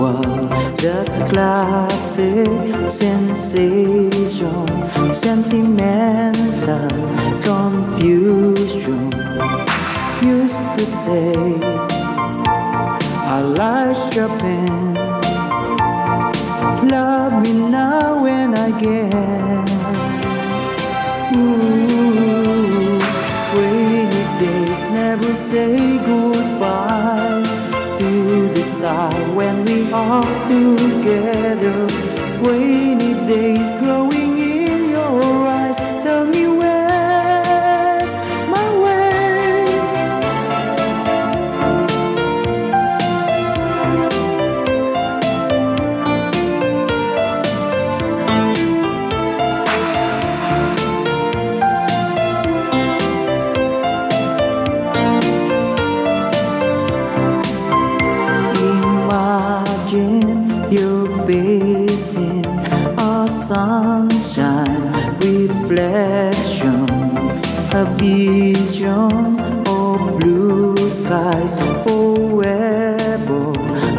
world the classic sensation, sentimental confusion. Used to say, I like Chopin. Love me now and again. Ooh, rainy days never say goodbye to the when we are together. Rainy days growing sunshine reflection, a vision of blue skies forever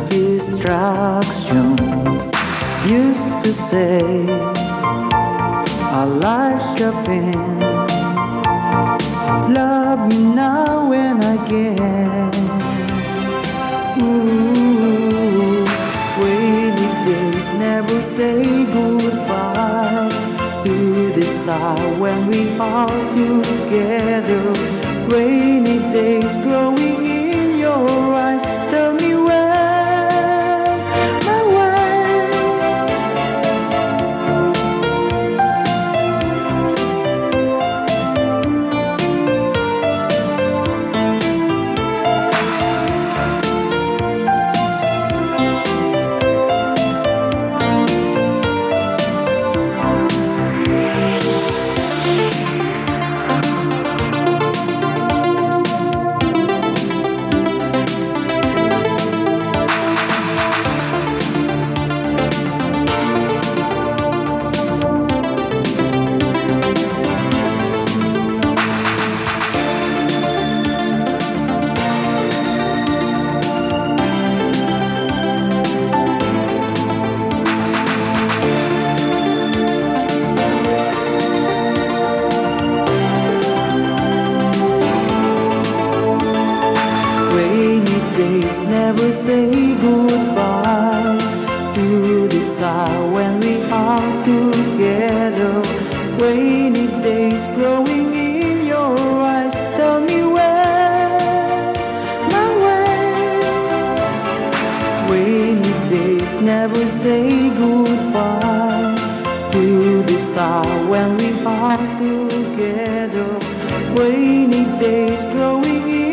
distraction. Used to say, I like a Chopin. Love never say goodbye to the side when we are together. Rainy days growing in your never say goodbye to the side when we are together. Rainy days growing in your eyes. Tell me where's my way. Rainy days never say goodbye to the side when we are together. Rainy days growing in